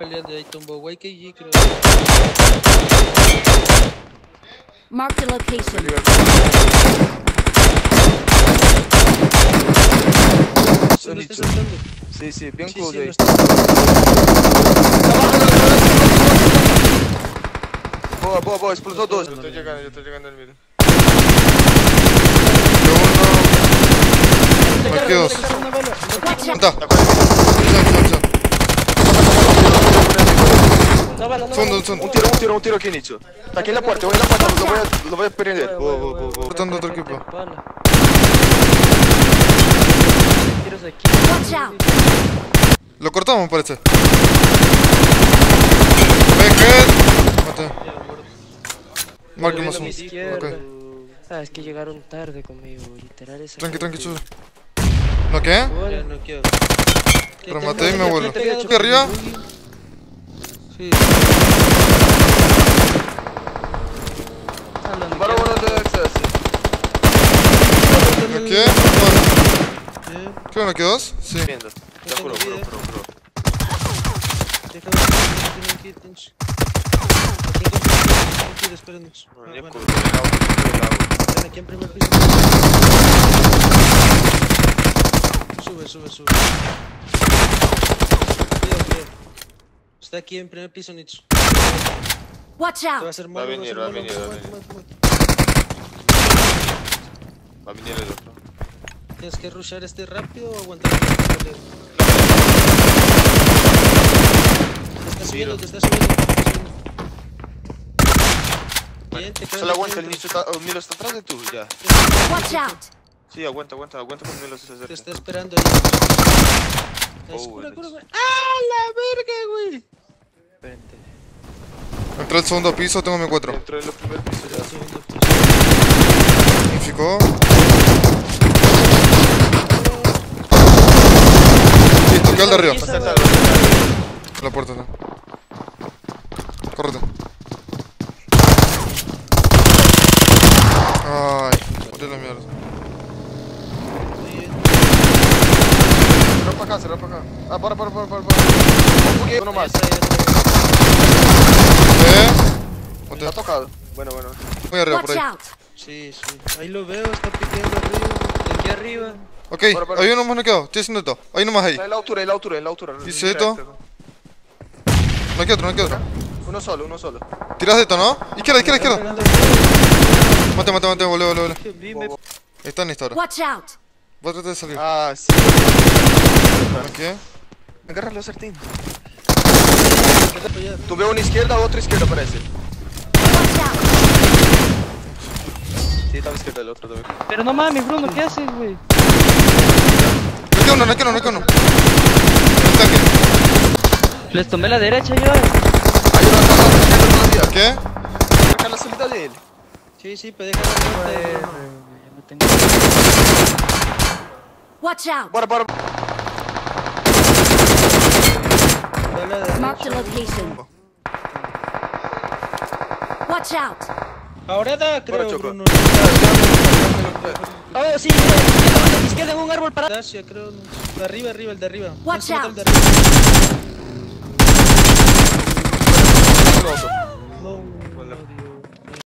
peleando y ahí tumbó YKG, creo. Mark the location. Se lo está Sonichu. saltando. Sí, sí, bien Sí, close sí, ahí. lo está- Boa, boa, boa, explosou dois. Eu tô chegando, eu tô chegando no meio. Aqui, ó. Watch out! Tá. No no. Um tiro, um tiro, um tiro aqui, Nietzsche. Tá aqui na porta, eu vou ir na porta, lo voy a, lo voy a prender. Cortando outro equipo. Tiros aquí. Lo cortamos, me parece. Backhead. Maté. Marquemos un. Ok. Ah, es que llegaron tarde conmigo, literal. esa Tranqui, tranqui, chulo. ¿No qué? Ya no quiero. Pero maté y me vuelo. Aquí ¿Aquí arriba? Sí. Do access. ¿Qué? ¿Qué? ¿Qué dos? Sí. Venda. Já curou, curou, curou, curou. Deja ver si tienen kits. Aquí encontré un kit, espérenos. Mano, bueno. curou, legal, legal. Ven aquí Está aquí en primer piso, Nitsu. Watch Te va a out! Va a venir, va a venir, va a venir. Va a venir el otro. ¿Tienes que rushar este rápido o aguantar? Te está subiendo, te está subiendo. Bien, te Solo aguanta, el dentro. Nietzsche está, o Milo está atrás de tú, ya. Watch out! Sí, aguanta, aguanta, aguanta con Milo se Te está esperando ahí. Oh, cura, cura. ¡Ah, la verga, güey! Vente. Entré al segundo piso, tengo mi 4. Entró en el primer piso ya. Segundo piso. Significó. Listo, queda el de arriba. La puerta está. Córrete. Cerrou pra cá, cerrou pra cá. Ah, bora. bora. Um pouquinho, uno más. Eh. Está tocado. Bueno, bueno. Muy arriba, por Watch ahí. out! Sí, sí. Ahí lo veo, está piqueando arriba. De aquí arriba. Ok, Para, para. hay uno más noqueado. Estoy haciendo esto. Hay uno más ahí. En la altura, en la altura, en la altura. Dice esto. No hay otro, no hay otro. Uno solo, uno solo. Tiras de esto, ¿no? Izquierda, izquierda, izquierda. Mate, mate, mate, volé, volé, volé. aquí. Vi, me- Ahí está en esta hora. Watch out! Voy a tratar de salir. Ah, sí. Aquí. Agarra los sartén. ya. Tu veo una izquierda, otra izquierda parece. Sí, estaba izquierda el otro también. Pero no mames, Bruno, ¿qué haces, güey? No queda uno, no queda uno, no queda uno. Les tomé la derecha yo. Hay uno la izquierda todavía. ¿Qué? Cerca la salida de él. Sí, sí, pero deja la. Watch out! Bora, bora. A la Mark the location. Watch out! Ahora da, creo, Choco. Bruno. Oh, sí, mira, izquierda, izquierda en un árbol parado. Dacia, creo. no. De arriba, arriba, el de arriba. Watch out. el de arriba. Pronto.